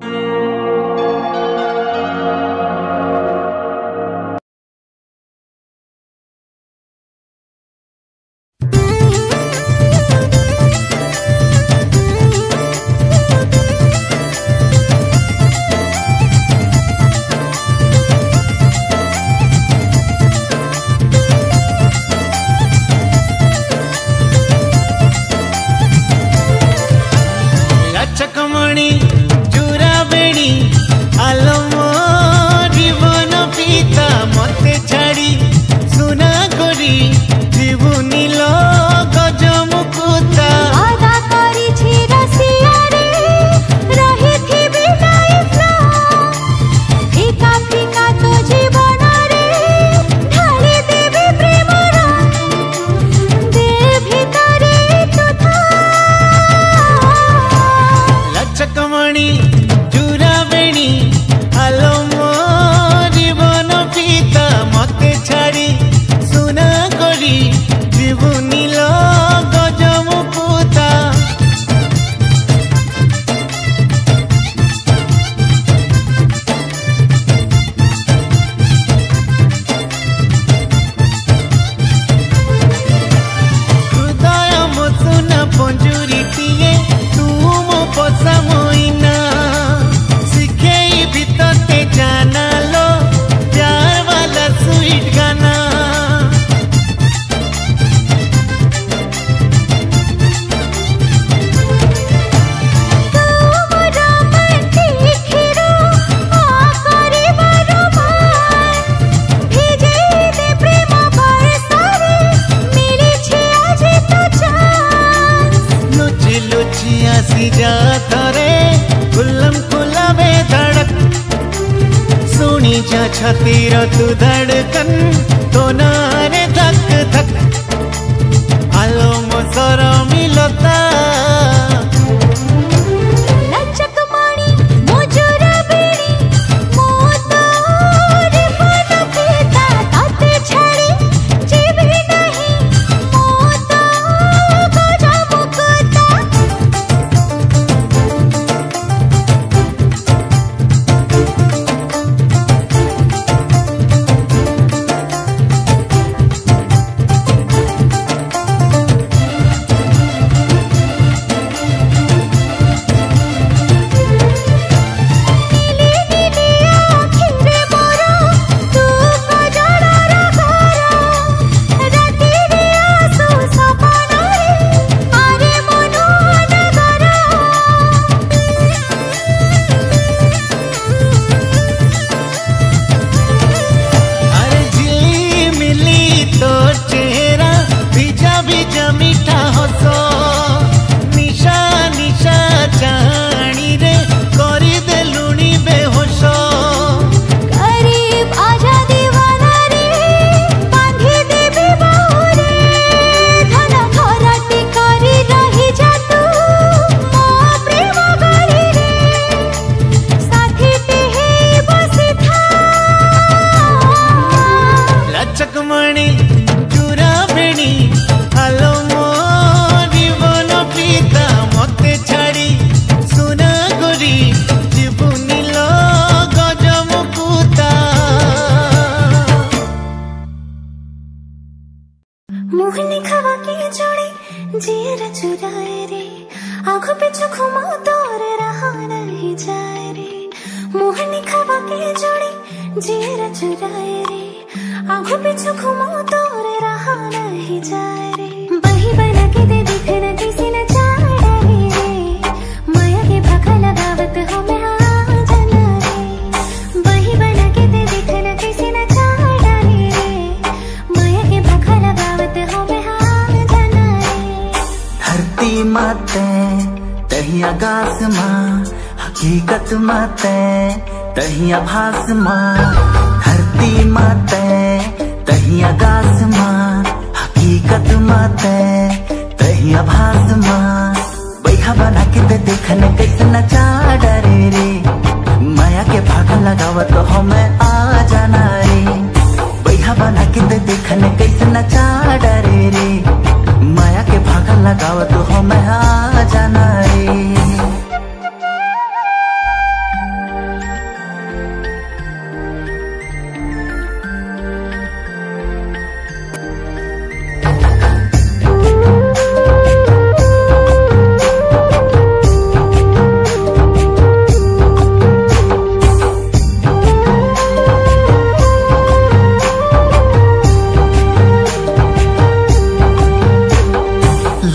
Música जातरे खुल्लम खुल्लमे धड़क। सुनी जा छतीर तू धड़कन। जियर चुराए रे आंखों पे जो घुमा तो रे रहा नहीं जाए रे मुंह निखरवा के जोड़ी जियर चुराए रे आंखों पे जो घुमा तो रे रहा नहीं जाए रे हकीकत माते, तही आभास माँ। धरती माते, तही आकाश माँ। हकीकत माते, तही आभास माँ। बैठा बना के ते देखने कैसे नचा डरे रे। माया के भाग लगावत हो मैं आ जाना रे। बैठा बना के ते देखने कैसे नचा डरे रे। माया के भाग लगावत हो मैं आ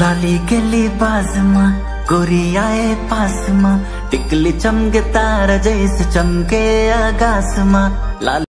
लाली गली बाजमा गोरी आए पासमा टिकली चमके तारा जैसे चमके आगासमा लाली